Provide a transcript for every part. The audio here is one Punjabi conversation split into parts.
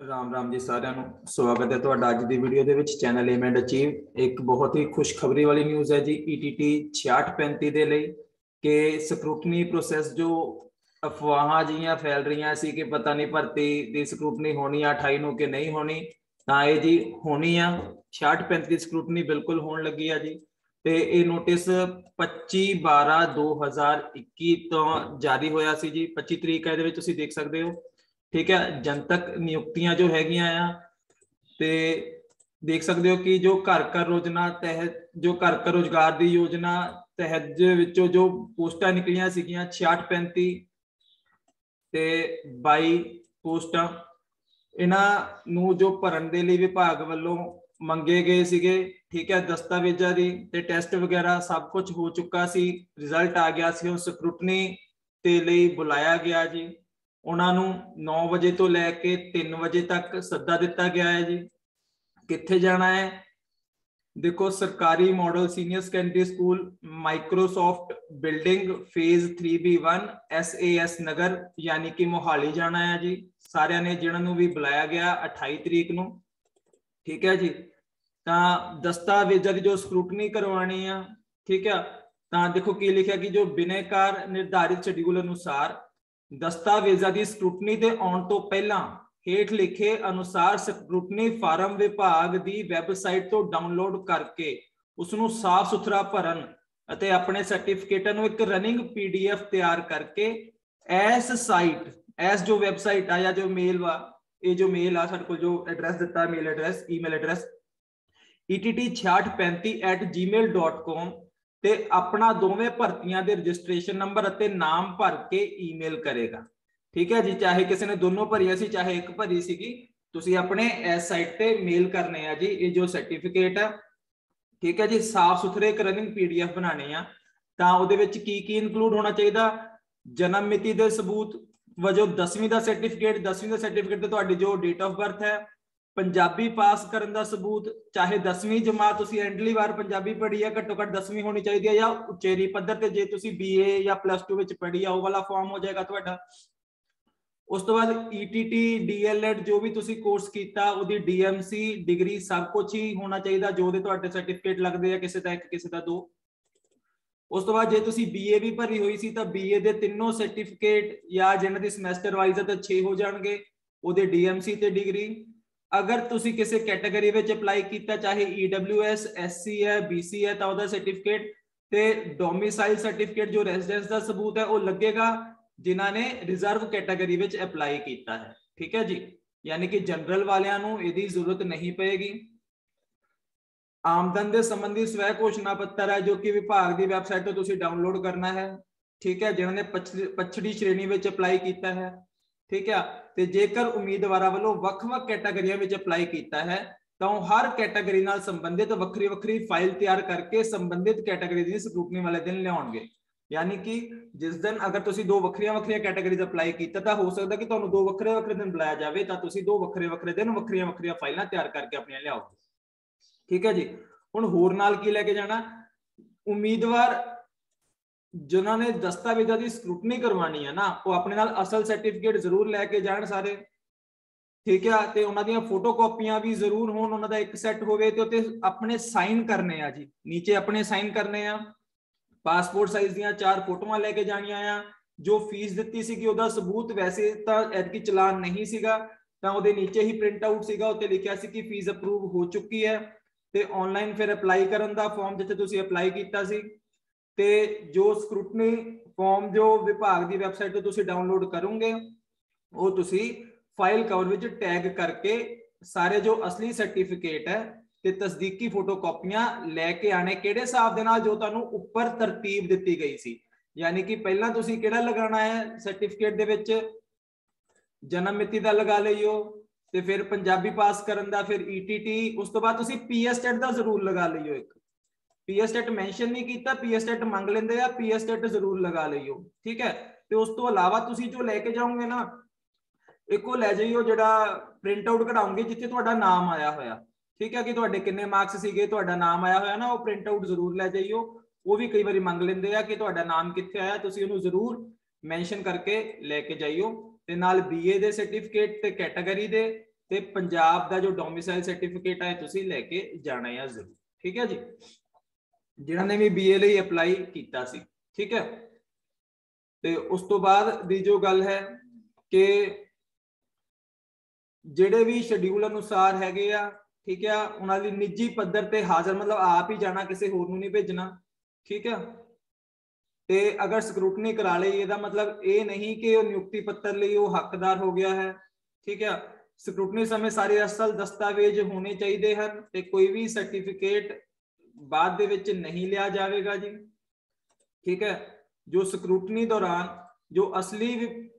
ਰਾਮ ਰਾਮ ਜੀ ਸਾਰਿਆਂ ਨੂੰ ਸਵਾਗਤ ਹੈ ਤੁਹਾਡਾ ਅੱਜ ਦੀ ਵੀਡੀਓ ਦੇ ਵਿੱਚ ਚੈਨਲ ਏਮ ਐਂਡ ਅਚੀਵ ਇੱਕ ਬਹੁਤ ਹੀ ਖੁਸ਼ਖਬਰੀ ਵਾਲੀ ਨਿਊਜ਼ ਹੈ ਜੀ ETT 6635 ਦੇ ਲਈ ਕਿ ਸਕਰੂਟਨੀ ਪ੍ਰੋਸੈਸ ਜੋ ਅਫਵਾਹਾਂ ਜੀਆਂ ਫੈਲ ਰਹੀਆਂ ਸੀ ਕਿ ਪਤਾ ਨਹੀਂ ਭਰਤੀ ਦੀ ਸਕਰੂਟਨੀ ਹੋਣੀ ਆ 28 ਨੂੰ ਕਿ ਨਹੀਂ ਹੋਣੀ, ਤਾਂ ਇਹ ਜੀ ਹੋਣੀ ਆ। 6635 ਦੀ ਸਕਰੂਟਨੀ ਬਿਲਕੁਲ ਹੋਣ ਲੱਗੀ ਆ ਜੀ। ਤੇ ਇਹ ਨੋਟਿਸ 25 12 2021 ਤੋਂ ਜਾਰੀ ਹੋਇਆ ਸੀ ਜੀ। 25 ਤਰੀਕ ਹੈ ਇਹਦੇ ਵਿੱਚ ਤੁਸੀਂ ਦੇਖ ਸਕਦੇ ਹੋ। ਠੀਕ ਹੈ, ਜਨਤਕ ਨਿਯੁਕਤੀਆਂ ਜੋ ਹੈਗੀਆਂ ਆ, ਤੇ ਦੇਖ ਸਕਦੇ ਹੋ ਕਿ ਜੋ ਘਰ ਘਰ ਯੋਜਨਾ ਤਹਿਤ ਜੋ ਘਰ ਘਰ ਰੋਜ਼ਗਾਰ ਦੀ ਯੋਜਨਾ ਤਹਿਤ ਦੇ ਵਿੱਚੋਂ ਜੋ ਪੋਸਟਾਂ ਨਿਕਲੀਆਂ ਸੀਗੀਆਂ 6635 ਤੇ 22 ਪੋਸਟਾਂ, ਇਹਨਾਂ ਨੂੰ ਜੋ ਭਰਨ ਦੇ ਲਈ ਵਿਭਾਗ ਵੱਲੋਂ ਮੰਗੇ ਗਏ ਸੀਗੇ, ਠੀਕ ਹੈ, ਦਸਤਾਵੇਜ਼ਾਂ ਦੀ ਤੇ ਟੈਸਟ ਵਗੈਰਾ ਸਭ ਕੁਝ ਹੋ ਚੁੱਕਾ ਸੀ, ਰਿਜ਼ਲਟ ਆ ਗਿਆ ਸੀ, ਉਹ ਸਕਰੂਟਨੀ ਤੇ ਲਈ ਬੁਲਾਇਆ ਗਿਆ ਜੀ। ਉਹਨਾਂ ਨੂੰ 9 ਵਜੇ ਤੋਂ ਲੈ ਕੇ 3 ਵਜੇ ਤੱਕ ਸੱਦਾ ਦਿੱਤਾ ਗਿਆ ਹੈ ਜੀ। ਕਿੱਥੇ ਜਾਣਾ ਹੈ? ਦੇਖੋ, ਸਰਕਾਰੀ model senior secondary school Microsoft building phase 3B1 SAS Nagar, ਯਾਨੀ ਕਿ ਮੋਹਾਲੀ ਜਾਣਾ ਹੈ ਜੀ। ਸਾਰਿਆਂ ਨੇ ਜਿਹਨਾਂ ਨੂੰ ਵੀ ਬੁਲਾਇਆ ਗਿਆ 28 ਤਰੀਕ ਨੂੰ। ਠੀਕ ਹੈ ਜੀ? ਤਾਂ ਦਸਤਾਵੇਜ਼ਾਂ ਦੀ ਜੋ ਸਕਰੂਟਨੀ ਕਰਵਾਣੀ ਆ, ਠੀਕ ਹੈ ਤਾਂ ਦੇਖੋ, ਕੀ ਲਿਖਿਆ ਕਿ ਜੋ ਬਿਨੇਕਾਰ ਨਿਰਧਾਰਿਤ ਸ਼ਡਿਊਲ ਅਨੁਸਾਰ ਦਸਤਾਵੇਜ਼ਾਂ ਦੀ ਸਕਰੂਟਨੀ ਤੇ ਆਉਣ ਤੋਂ ਪਹਿਲਾਂ ਹੇਠ ਲਿਖੇ ਅਨੁਸਾਰ ਸਕਰੂਟਨੀ ਫਾਰਮ ਵਿਭਾਗ ਦੀ ਵੈਬਸਾਈਟ ਤੋਂ ਡਾਊਨਲੋਡ ਕਰਕੇ ਉਸ ਨੂੰ ਸਾਫ਼ ਸੁਥਰਾ ਭਰਨ ਅਤੇ ਆਪਣੇ ਸਰਟੀਫਿਕੇਟਾਂ ਨੂੰ ਇੱਕ ਰਨਿੰਗ ਪੀਡੀਐਫ ਤਿਆਰ ਕਰਕੇ ਐਸ ਸਾਈਟ ਐਸ ਜੋ ਵੈਬਸਾਈਟ ਆ ਜਾਂ ਜੋ ਮੇਲ ਵਾ, ਇਹ ਜੋ ਮੇਲ ਆ, ਸਾਡੇ ਕੋਲ ਜੋ ਐਡਰੈਸ ਦਿੱਤਾ ਮੇਲ ਐਡਰੈਸ ਈਮੇਲ ਐਡਰੈਸ ett6635@gmail.com ਤੇ ਆਪਣਾ ਦੋਵੇਂ ਭਰਤੀਆਂ ਦੇ ਰਜਿਸਟ੍ਰੇਸ਼ਨ ਨੰਬਰ ਅਤੇ ਨਾਮ ਭਰ ਕੇ ਈਮੇਲ ਕਰੇਗਾ। ਠੀਕ ਹੈ ਜੀ? ਚਾਹੇ ਕਿਸੇ ਨੇ ਦੋਨੋਂ ਭਰੀਆਂ ਸੀ, ਚਾਹੇ ਇੱਕ ਭਰੀ ਸੀਗੀ, ਤੁਸੀਂ ਆਪਣੇ ਇਸ ਸਾਈਟ ਤੇ ਮੇਲ ਕਰਨੇ ਆ ਜੀ। ਇਹ ਜੋ ਸਰਟੀਫਿਕੇਟ ਹੈ ਠੀਕ ਹੈ ਜੀ? ਸਾਫ਼ ਸੁਥਰੇ ਇੱਕ ਰਨਿੰਗ ਪੀਡੀਐਫ ਬਣਾਣੇ ਆ। ਤਾਂ ਉਹਦੇ ਵਿੱਚ ਕੀ ਕੀ ਇਨਕਲੂਡ ਹੋਣਾ ਚਾਹੀਦਾ? ਜਨਮ ਮਿਤੀ ਦੇ ਸਬੂਤ ਵਜੋਂ 10ਵੀਂ ਦਾ ਸਰਟੀਫਿਕੇਟ 10ਵੀਂ ਦਾ ਸਰਟੀਫਿਕੇਟ ਤੇ ਤੁਹਾਡੀ ਜੋ ਡੇਟ ਆਫ ਬਰਥ ਹੈ ਪੰਜਾਬੀ ਪਾਸ ਕਰਨ ਦਾ ਸਬੂਤ, ਚਾਹੇ 10ਵੀਂ ਜਮਾਤ ਤੁਸੀਂ ਐਂਡਲੀ ਵਾਰ ਪੰਜਾਬੀ ਪੜ੍ਹੀ ਹੈ, ਘੱਟੋ ਘੱਟ 10ਵੀਂ ਹੋਣੀ ਚਾਹੀਦੀ ਹੈ ਜਾਂ ਉਚੇਰੀ ਪੱਧਰ ਤੇ ਜੇ ਤੁਸੀਂ ਬੀਏ ਜਾਂ ਪਲੱਸ 2 ਵਿੱਚ ਪੜ੍ਹੀ ਆ, ਉਹ ਵਾਲਾ ਫਾਰਮ ਹੋ ਜਾਏਗਾ ਤੁਹਾਡਾ। ਉਸ ਤੋਂ ਬਾਅਦ ETT DLED ਜੋ ਵੀ ਤੁਸੀਂ ਕੋਰਸ ਕੀਤਾ, ਉਹਦੀ DMC ਡਿਗਰੀ ਸਭ ਕੁਝ ਹੀ ਹੋਣਾ ਚਾਹੀਦਾ, ਜੋ ਦੇ ਤੁਹਾਡੇ ਸਰਟੀਫਿਕੇਟ ਲੱਗਦੇ ਆ, ਕਿਸੇ ਦਾ ਇੱਕ, ਕਿਸੇ ਦਾ ਦੋ। ਉਸ ਤੋਂ ਬਾਅਦ ਜੇ ਤੁਸੀਂ BA ਵੀ ਭਰੀ ਹੋਈ ਸੀ, ਤਾਂ BA ਦੇ ਤਿੰਨੋਂ ਸਰਟੀਫਿਕੇਟ ਜਾਂ ਜਿਹਨਾਂ ਦੀ ਸਮੈਸਟਰ ਵਾਈਜ਼ ਤਾਂ 6 ਹੋ ਜਾਣਗੇ, ਉਹਦੇ DMC ਤੇ ਡਿਗਰੀ ਅਗਰ ਤੁਸੀਂ ਕਿਸੇ ਕੈਟਾਗਰੀ ਵਿੱਚ ਅਪਲਾਈ ਕੀਤਾ, ਚਾਹੇ EWS SC ਹੈ BC ਹੈ, ਤਾਂ ਉਹਦਾ ਸਰਟੀਫਿਕੇਟ ਤੇ ਡੋਮਿਸਾਈਲ ਸਰਟੀਫਿਕੇਟ ਜੋ ਰੈਜ਼ੀਡੈਂਸ ਦਾ ਸਬੂਤ ਹੈ, ਉਹ ਲੱਗੇਗਾ, ਜਿਨ੍ਹਾਂ ਨੇ ਰਿਜ਼ਰਵ ਕੈਟਾਗਰੀ ਵਿੱਚ ਅਪਲਾਈ ਕੀਤਾ ਹੈ। ਠੀਕ ਹੈ ਜੀ? ਯਾਨੀ ਕਿ ਜਨਰਲ ਵਾਲਿਆਂ ਨੂੰ ਇਹਦੀ ਜ਼ਰੂਰਤ ਨਹੀਂ ਪਏਗੀ। ਆਮਦਨ ਦੇ ਸੰਬੰਧੀ ਸਵੈ ਘੋਸ਼ਣਾ ਪੱਤਰ ਹੈ, ਜੋ ਕਿ ਵਿਭਾਗ ਦੀ ਵੈਬਸਾਈਟ ਤੋਂ ਤੁਸੀਂ ਡਾਊਨਲੋਡ ਕਰਨਾ ਹੈ। ਠੀਕ ਹੈ ਜਿਨ੍ਹਾਂ ਨੇ ਪਛੜੀ ਸ਼੍ਰੇਣੀ ਵਿੱਚ ਅਪਲਾਈ ਕੀਤਾ ਹੈ। ਠੀਕ ਹੈ ਤੇ ਜੇਕਰ ਉਮੀਦਵਾਰਾਂ ਵੱਲੋਂ ਵੱਖ-ਵੱਖ ਕੈਟਾਗਰੀਆਂ ਵਿੱਚ ਅਪਲਾਈ ਕੀਤਾ ਹੈ, ਤਾਂ ਉਹ ਹਰ ਕੈਟਾਗਰੀ ਨਾਲ ਸੰਬੰਧਿਤ ਵੱਖਰੀ ਵੱਖਰੀ ਫਾਈਲ ਤਿਆਰ ਕਰਕੇ ਸੰਬੰਧਿਤ ਕੈਟਾਗਰੀ ਦੀ ਸਕਰੂਟਨੀ ਵਾਲੇ ਦਿਨ ਲਿਆਉਣਗੇ। ਯਾਨੀ ਕਿ ਜਿਸ ਦਿਨ ਅਗਰ ਤੁਸੀਂ ਦੋ ਵੱਖਰੀਆਂ ਵੱਖਰੀਆਂ ਕੈਟਾਗਰੀਜ਼ ਅਪਲਾਈ ਕੀਤਾ, ਤਾਂ ਹੋ ਸਕਦਾ ਕਿ ਤੁਹਾਨੂੰ ਦੋ ਵੱਖਰੇ ਵੱਖਰੇ ਦਿਨ ਬੁਲਾਇਆ ਜਾਵੇ, ਤਾਂ ਤੁਸੀਂ ਦੋ ਵੱਖਰੇ ਵੱਖਰੇ ਦਿਨ ਵੱਖਰੀਆਂ ਵੱਖਰੀਆਂ ਫਾਈਲਾਂ ਤਿਆਰ ਕਰਕੇ ਆਪਣੀਆਂ ਲਿਆਓ ਠੀਕ ਹੈ ਜੀ? ਹੁਣ ਹੋਰ ਨਾਲ ਕੀ ਲੈ ਕੇ ਜਾਣਾ? ਉਮੀਦਵਾਰ ਜਿਨ੍ਹਾਂ ਨੇ ਦਸਤਾਵੇਜ਼ਾਂ ਦੀ ਸਕਰੂਟਨੀ ਕਰਵਾਣੀ ਹੈ ਨਾ, ਉਹ ਆਪਣੇ ਨਾਲ ਅਸਲ ਸਰਟੀਫਿਕੇਟ ਜ਼ਰੂਰ ਲੈ ਕੇ ਜਾਣ ਸਾਰੇ। ਠੀਕ ਹੈ ਤੇ ਉਹਨਾਂ ਦੀਆਂ ਫੋਟੋ ਕਾਪੀਆਂ ਵੀ ਜ਼ਰੂਰ ਹੋਣ, ਉਹਨਾਂ ਦਾ ਇੱਕ ਸੈੱਟ ਹੋਵੇ ਤੇ ਉੱਤੇ ਆਪਣੇ ਸਾਈਨ ਕਰਨੇ ਆ ਜੀ। ਨੀਚੇ ਆਪਣੇ ਸਾਈਨ ਕਰਨੇ ਆ। ਪਾਸਪੋਰਟ ਸਾਈਜ਼ ਦੀਆਂ ਚਾਰ ਫੋਟੋਆਂ ਲੈ ਕੇ ਜਾਣੀਆਂ ਆ। ਜੋ ਫੀਸ ਦਿੱਤੀ ਸੀਗੀ, ਉਹਦਾ ਸਬੂਤ ਵੈਸੇ ਤਾਂ ਐਤਕੀ ਚਲਾਨ ਨਹੀਂ ਸੀਗਾ, ਤਾਂ ਉਹਦੇ ਨੀਚੇ ਹੀ ਪ੍ਰਿੰਟ ਆਊਟ ਸੀਗਾ ਉੱਤੇ ਲਿਖਿਆ ਸੀ ਕਿ ਫੀਸ ਅਪਰੂਵ ਹੋ ਚੁੱਕੀ ਹੈ। ਤੇ ਆਨਲਾਈਨ ਫਿਰ ਅਪਲਾਈ ਕਰਨ ਦਾ ਫਾਰਮ ਜਿੱਥੇ ਤੁਸੀਂ ਅਪਲਾਈ ਕੀਤਾ ਸੀ। ਤੇ ਜੋ ਸਕਰੂਟਨੀ ਫਾਰਮ ਜੋ ਵਿਭਾਗ ਦੀ ਵੈਬਸਾਈਟ ਤੋਂ ਤੁਸੀਂ ਡਾਊਨਲੋਡ ਕਰੋਗੇ, ਉਹ ਤੁਸੀਂ ਫਾਈਲ ਕਵਰ ਵਿੱਚ ਟੈਗ ਕਰਕੇ ਸਾਰੇ ਜੋ ਅਸਲੀ ਸਰਟੀਫਿਕੇਟ ਹੈ ਤੇ ਤਸਦੀਕੀ ਫੋਟੋ ਕਾਪੀਆਂ ਲੈ ਕੇ ਆਣੇ ਕਿਹੜੇ ਹਿਸਾਬ ਦੇ ਨਾਲ ਜੋ ਤੁਹਾਨੂੰ ਉੱਪਰ ਤਰਤੀਬ ਦਿੱਤੀ ਗਈ ਸੀ? ਯਾਨੀ ਕਿ ਪਹਿਲਾਂ ਤੁਸੀਂ ਕਿਹੜਾ ਲਗਾਉਣਾ ਹੈ ਸਰਟੀਫਿਕੇਟ ਦੇ ਵਿੱਚ? ਜਨਮ ਮਿਤੀ ਦਾ ਲਗਾ ਲਈਓ, ਤੇ ਫਿਰ ਪੰਜਾਬੀ ਪਾਸ ਕਰਨ ਦਾ, ਫਿਰ ETT ਉਸ ਤੋਂ ਬਾਅਦ ਤੁਸੀਂ ਪੀਐਸਟੈਟ ਦਾ ਜ਼ਰੂਰ ਲਗਾ ਲਈਓ ਇੱਕ। ਪੀਐਸਟੈਟ ਮੈਂਸ਼ਨ ਨਹੀਂ ਕੀਤਾ ਪੀਐਸਟੈਟ ਮੰਗ ਲੈਂਦੇ ਆ ਪੀਐਸਟੈਟ ਜ਼ਰੂਰ ਲਗਾ ਲਈਓ, ਠੀਕ ਹੈ? ਤੇ ਉਸ ਤੋਂ ਇਲਾਵਾ ਤੁਸੀਂ ਜੋ ਲੈ ਕੇ ਜਾਓਗੇ ਨਾ, ਇੱਕੋ ਲੈ ਜਾਈਓ ਜਿਹੜਾ ਪ੍ਰਿੰਟ ਆਊਟ ਕਢਾਉਂਗੇ ਜਿੱਥੇ ਤੁਹਾਡਾ ਨਾਮ ਆਇਆ ਹੋਇਆ, ਠੀਕ ਹੈ? ਕਿ ਤੁਹਾਡੇ ਕਿੰਨੇ ਮਾਰਕਸ ਸੀਗੇ, ਤੁਹਾਡਾ ਨਾਮ ਆਇਆ ਹੋਇਆ ਨਾ, ਉਹ ਪ੍ਰਿੰਟ ਆਊਟ ਜ਼ਰੂਰ ਲੈ ਜਾਈਓ। ਉਹ ਵੀ ਕਈ ਵਾਰੀ ਮੰਗ ਲੈਂਦੇ ਆ ਕਿ ਤੁਹਾਡਾ ਨਾਮ ਕਿੱਥੇ ਆਇਆ, ਤੁਸੀਂ ਉਹਨੂੰ ਜ਼ਰੂਰ ਮੈਂਸ਼ਨ ਕਰਕੇ ਲੈ ਕੇ ਜਾਈਓ। ਤੇ ਨਾਲ ਬੀਏ ਦੇ ਸਰਟੀਫਿਕੇਟ ਤੇ ਕੈਟਾਗਰੀ ਦੇ, ਤੇ ਪੰਜਾਬ ਦਾ ਜੋ ਡੋਮਿਸਾਈਲ ਸਰਟੀਫਿਕੇਟ ਹੈ ਤੁਸੀਂ ਲੈ ਕੇ ਜਾਣਾ ਹੈ ਜ਼ਰੂਰ, ਠੀਕ ਹੈ ਜੀ? ਜਿਨ੍ਹਾਂ ਨੇ ਵੀ ਬੀਏ ਲਈ ਅਪਲਾਈ ਕੀਤਾ ਸੀ, ਠੀਕ ਹੈ? ਤੇ ਉਸ ਤੋਂ ਬਾਅਦ ਦੀ ਜੋ ਗੱਲ ਹੈ ਕਿ ਜਿਹੜੇ ਵੀ ਸ਼ਡਿਊਲ ਅਨੁਸਾਰ ਹੈਗੇ ਆ, ਠੀਕ ਹੈ, ਉਹਨਾਂ ਦੀ ਨਿੱਜੀ ਪੱਧਰ ਤੇ ਹਾਜ਼ਰ, ਮਤਲਬ ਆਪ ਹੀ ਜਾਣਾ, ਕਿਸੇ ਹੋਰ ਨੂੰ ਨਹੀਂ ਭੇਜਣਾ, ਠੀਕ ਹੈ? ਤੇ ਅਗਰ ਸਕਰੂਟਨੀ ਕਰਾ ਲਈ, ਇਹਦਾ ਮਤਲਬ ਇਹ ਨਹੀਂ ਕਿ ਉਹ ਨਿਯੁਕਤੀ ਪੱਤਰ ਲਈ ਉਹ ਹੱਕਦਾਰ ਹੋ ਗਿਆ ਹੈ, ਠੀਕ ਹੈ? ਸਕਰੂਟਨੀ ਸਮੇਂ ਸਾਰੇ ਅਸਲ ਦਸਤਾਵੇਜ਼ ਹੋਣੇ ਚਾਹੀਦੇ ਹਨ ਤੇ ਕੋਈ ਵੀ ਸਰਟੀਫਿਕੇਟ ਬਾਅਦ ਦੇ ਵਿੱਚ ਨਹੀਂ ਲਿਆ ਜਾਵੇਗਾ ਜੀ। ਠੀਕ ਹੈ? ਜੋ ਸਕਰੂਟਨੀ ਦੌਰਾਨ ਜੋ ਅਸਲੀ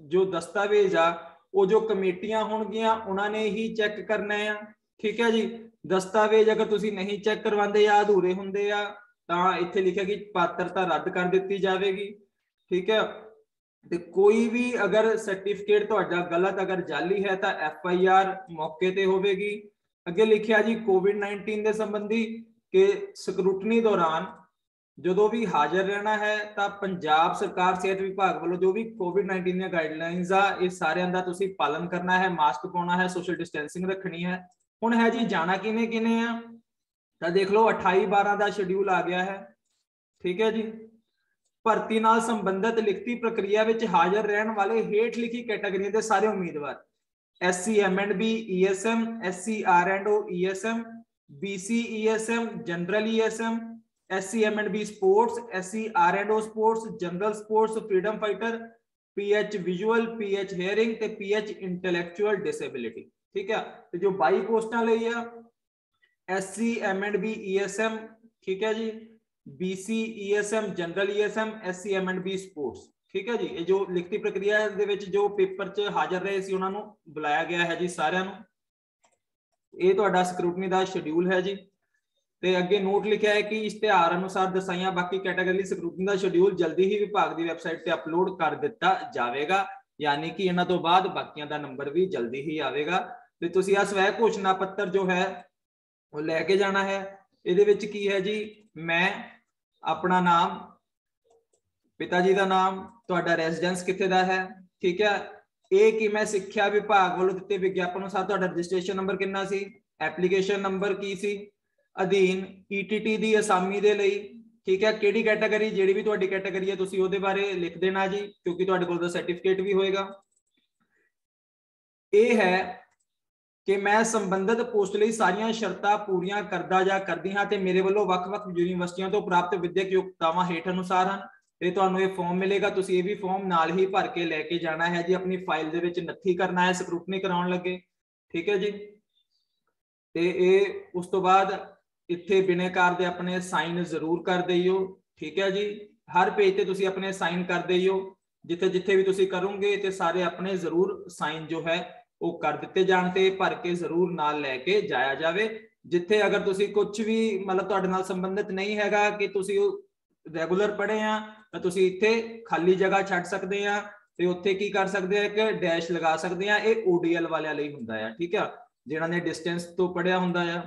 ਜੋ ਦਸਤਾਵੇਜ਼ ਆ, ਉਹ ਜੋ ਕਮੇਟੀਆਂ ਹੋਣਗੀਆਂ, ਉਹਨਾਂ ਨੇ ਹੀ ਚੈੱਕ ਕਰਨਾ ਆ। ਠੀਕ ਹੈ ਜੀ? ਦਸਤਾਵੇਜ਼ ਅਗਰ ਤੁਸੀਂ ਨਹੀਂ ਚੈੱਕ ਕਰਵਾਉਂਦੇ ਆ ਅਧੂਰੇ ਹੁੰਦੇ ਆ, ਤਾਂ ਇੱਥੇ ਲਿਖਿਆ ਕਿ ਪਾਤਰਤਾ ਰੱਦ ਕਰ ਦਿੱਤੀ ਜਾਵੇਗੀ। ਠੀਕ ਹੈ? ਤੇ ਕੋਈ ਵੀ ਅਗਰ ਸਰਟੀਫਿਕੇਟ ਤੁਹਾਡਾ ਗਲਤ ਅਗਰ ਜਾਲੀ ਹੈ, ਤਾਂ ਐਫ ਆਈ ਆਰ ਮੌਕੇ ਤੇ ਹੋਵੇਗੀ। ਅੱਗੇ ਲਿਖਿਆ ਜੀ ਕੋਵਿਡ 19 ਦੇ ਸੰਬੰਧੀ ਕਿ ਸਕਰੂਟਨੀ ਦੌਰਾਨ ਜਦੋਂ ਵੀ ਹਾਜ਼ਰ ਰਹਿਣਾ ਹੈ ਤਾਂ ਪੰਜਾਬ ਸਰਕਾਰ, ਸਿਹਤ ਵਿਭਾਗ ਵੱਲੋਂ ਜੋ ਵੀ ਕੋਵਿਡ 19 ਦੀਆਂ ਗਾਈਡਲਾਈਨਸ ਆ, ਇਹ ਸਾਰਿਆਂ ਦਾ ਤੁਸੀਂ ਪਾਲਣ ਕਰਨਾ ਹੈ ਮਾਸਕ ਪਾਉਣਾ ਹੈ ਸੋਸ਼ਲ ਡਿਸਟੈਂਸਿੰਗ ਰੱਖਣੀ ਹੈ। ਹੁਣ ਹੈ ਜੀ, ਜਾਣਾ ਕਿਨੇ ਕਿਨੇ ਆ? ਤਾਂ ਦੇਖ ਲਓ 28 12 ਦਾ ਸ਼ਡਿਊਲ ਆ ਗਿਆ ਹੈ। ਠੀਕ ਹੈ ਜੀ। ਭਰਤੀ ਨਾਲ ਸੰਬੰਧਿਤ ਲਿਖਤੀ ਪ੍ਰਕਿਰਿਆ ਵਿੱਚ ਹਾਜ਼ਰ ਰਹਿਣ ਵਾਲੇ ਹੇਠ ਲਿਖੀ ਕੈਟਾਗਰੀਆਂ ਦੇ ਸਾਰੇ ਉਮੀਦਵਾਰ। SC M and B ESM SC R and O ESM BC ESM general ESM SC M&B sports, SC R&O sports, general sports, freedom fighter, PH visual, PH hearing ਤੇ PH intellectual disability ਠੀਕ ਹੈ ਤੇ ਜੋ 22 ਪੋਸਟਾਂ ਲਈ ਆ SC M&B ESM ਠੀਕ ਹੈ ਜੀ BC ESM general ESM SC M&B sports ਠੀਕ ਹੈ ਜੀ, ਇਹ ਜੋ ਲਿਖਤੀ ਪ੍ਰਕਿਰਿਆ ਦੇ ਵਿੱਚ ਜੋ ਪੇਪਰ 'ਚ ਹਾਜ਼ਰ ਰਹੇ ਸੀ ਉਹਨਾਂ ਨੂੰ ਬੁਲਾਇਆ ਗਿਆ ਹੈ ਜੀ ਸਾਰਿਆਂ ਨੂੰ। ਇਹ ਤੁਹਾਡਾ ਸਕਰੂਟਨੀ ਦਾ ਸ਼ਡਿਊਲ ਹੈ ਜੀ। ਤੇ ਅੱਗੇ ਨੋਟ ਲਿਖਿਆ ਹੈ ਕਿ ਇਸ਼ਤਿਹਾਰ ਅਨੁਸਾਰ ਦਸਾਈਆਂ ਬਾਕੀ ਕੈਟਾਗਰੀ ਸਕਰੂਟਨੀ ਦਾ ਸ਼ਡਿਊਲ ਜਲਦੀ ਹੀ ਵਿਭਾਗ ਦੀ ਵੈਬਸਾਈਟ ਤੇ ਅਪਲੋਡ ਕਰ ਦਿੱਤਾ ਜਾਵੇਗਾ। ਯਾਨੀ ਕਿ ਇਹਨਾਂ ਤੋਂ ਬਾਅਦ ਬਾਕੀਆਂ ਦਾ ਨੰਬਰ ਵੀ ਜਲਦੀ ਹੀ ਆਵੇਗਾ। ਤੇ ਤੁਸੀਂ ਆ ਸਵੈ ਘੋਸ਼ਣਾ ਪੱਤਰ ਜੋ ਹੈ, ਉਹ ਲੈ ਕੇ ਜਾਣਾ ਹੈ। ਇਹਦੇ ਵਿੱਚ ਕੀ ਹੈ ਜੀ, ਮੈਂ ਆਪਣਾ ਨਾਮ ਪਿਤਾ ਜੀ ਦਾ ਨਾਮ ਤੁਹਾਡਾ ਰੈਜ਼ੀਡੈਂਸ ਕਿੱਥੇ ਦਾ ਹੈ? ਠੀਕ ਹੈ। ਇਹ ਕਿ ਮੈਂ ਸਿੱਖਿਆ ਵਿਭਾਗ ਵੱਲੋਂ ਦਿੱਤੇ ਵਿਗਿਆਪਨ ਅਨੁਸਾਰ ਤੁਹਾਡਾ ਰਜਿਸਟ੍ਰੇਸ਼ਨ ਨੰਬਰ ਕਿੰਨਾ ਸੀ? ਐਪਲੀਕੇਸ਼ਨ ਨੰਬਰ ਕੀ ਸੀ? ਅਧੀਨ ਈਟੀਟੀ ਦੀ ਅਸਾਮੀ ਦੇ ਲਈ, ਠੀਕ ਹੈ। ਕਿਹੜੀ ਕੈਟਾਗਰੀ ਜਿਹੜੀ ਵੀ ਤੁਹਾਡੀ ਕੈਟਾਗਰੀ ਹੈ, ਤੁਸੀਂ ਉਹਦੇ ਬਾਰੇ ਲਿਖ ਦੇਣਾ ਜੀ, ਕਿਉਂਕਿ ਤੁਹਾਡੇ ਕੋਲ ਦਾ ਸਰਟੀਫਿਕੇਟ ਵੀ ਹੋਏਗਾ। ਇਹ ਹੈ ਕਿ ਮੈਂ ਸੰਬੰਧਿਤ ਪੋਸਟ ਲਈ ਸਾਰੀਆਂ ਸ਼ਰਤਾਂ ਪੂਰੀਆਂ ਕਰਦਾ ਜਾਂ ਕਰਦੀ ਹਾਂ ਤੇ ਮੇਰੇ ਵੱਲੋਂ ਵੱਖ-ਵੱਖ ਯੂਨੀਵਰਸਿਟੀਆਂ ਤੋਂ ਪ੍ਰਾਪਤ ਵਿਦਿਅਕ ਯੋਗਤਾਵਾਂ ਹੇਠ ਅਨੁਸਾਰ ਹਨ। ਤੇ ਤੁਹਾਨੂੰ ਇਹ ਫਾਰਮ ਮਿਲੇਗਾ, ਤੁਸੀਂ ਇਹ ਵੀ ਫਾਰਮ ਨਾਲ ਹੀ ਭਰ ਕੇ ਲੈ ਕੇ ਜਾਣਾ ਹੈ ਜੀ, ਆਪਣੀ ਫਾਈਲ ਦੇ ਵਿੱਚ ਨੱਥੀ ਕਰਨਾ ਹੈ ਸਕਰੂਟਨੀ ਕਰਾਉਣ ਲੱਗੇ, ਠੀਕ ਹੈ ਜੀ? ਤੇ ਇਹ ਉਸ ਤੋਂ ਬਾਅਦ ਇੱਥੇ ਬਿਨੇਕਾਰ ਦੇ ਆਪਣੇ ਸਾਈਨ ਜ਼ਰੂਰ ਕਰ ਦਈਓ, ਠੀਕ ਹੈ ਜੀ? ਹਰ ਪੇਜ ਤੇ ਤੁਸੀਂ ਆਪਣੇ ਸਾਈਨ ਕਰ ਦਈਓ, ਜਿੱਥੇ ਜਿੱਥੇ ਵੀ ਤੁਸੀਂ ਕਰੋਗੇ ਤੇ ਸਾਰੇ ਆਪਣੇ ਜ਼ਰੂਰ ਸਾਈਨ ਜੋ ਹੈ, ਉਹ ਕਰ ਦਿੱਤੇ ਜਾਣ ਤੇ ਭਰ ਕੇ ਜ਼ਰੂਰ ਨਾਲ ਲੈ ਕੇ ਜਾਇਆ ਜਾਵੇ। ਜਿੱਥੇ ਅਗਰ ਤੁਸੀਂ ਕੁਝ ਵੀ ਮਤਲਬ ਤੁਹਾਡੇ ਨਾਲ ਸੰਬੰਧਿਤ ਨਹੀਂ ਹੈਗਾ ਕਿ ਤੁਸੀਂ ਰੈਗੂਲਰ ਪੜ੍ਹੇ ਆ ਤਾਂ ਤੁਸੀਂ ਇੱਥੇ ਖਾਲੀ ਜਗ੍ਹਾ ਛੱਡ ਸਕਦੇ ਆ ਤੇ ਉੱਥੇ ਕੀ ਕਰ ਸਕਦੇ ਆ ਇੱਕ ਡੈਸ਼ ਲਗਾ ਸਕਦੇ ਆ ਇਹ ODL ਵਾਲਿਆਂ ਲਈ ਹੁੰਦਾ ਆ, ਠੀਕ ਆ? ਜਿਨ੍ਹਾਂ ਨੇ ਡਿਸਟੈਂਸ ਤੋਂ ਪੜਿਆ ਹੁੰਦਾ ਆ,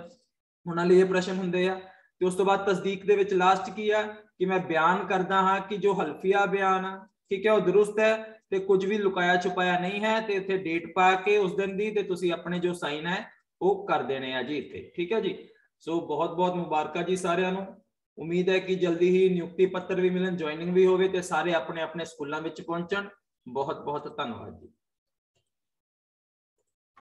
ਉਹਨਾਂ ਲਈ ਇਹ ਪ੍ਰਸ਼ਨ ਹੁੰਦੇ ਆ। ਤੇ ਉਸ ਤੋਂ ਬਾਅਦ ਤਸਦੀਕ ਦੇ ਵਿੱਚ ਲਾਸਟ ਕੀ ਆ? ਕਿ ਮੈਂ ਬਿਆਨ ਕਰਦਾ ਹਾਂ ਕਿ ਜੋ ਹਲਫੀਆ ਬਿਆਨ ਆ ਠੀਕ ਹੈ ਉਹ ਦਰੁਸਤ ਹੈ ਤੇ ਕੁਝ ਵੀ ਲੁਕਾਇਆ ਛੁਪਾਇਆ ਨਹੀਂ ਹੈ ਤੇ ਇੱਥੇ ਡੇਟ ਪਾ ਕੇ ਉਸ ਦਿਨ ਦੀ ਤੇ ਤੁਸੀਂ ਆਪਣੇ ਜੋ ਸਾਈਨ ਹੈ, ਉਹ ਕਰ ਦੇਣੇ ਆ ਜੀ ਇੱਥੇ, ਠੀਕ ਹੈ ਜੀ? ਸੋ ਬਹੁਤ ਬਹੁਤ ਮੁਬਾਰਕਾਂ ਜੀ ਸਾਰਿਆਂ ਨੂੰ। ਉਮੀਦ ਹੈ ਕਿ ਜਲਦੀ ਹੀ ਨਿਯੁਕਤੀ ਪੱਤਰ ਵੀ ਮਿਲਣ ਜੁਆਇਨਿੰਗ ਵੀ ਹੋਵੇ ਤੇ ਸਾਰੇ ਆਪਣੇ ਆਪਣੇ ਸਕੂਲਾਂ ਵਿੱਚ ਪਹੁੰਚਣ। ਬਹੁਤ ਬਹੁਤ ਧੰਨਵਾਦ ਜੀ।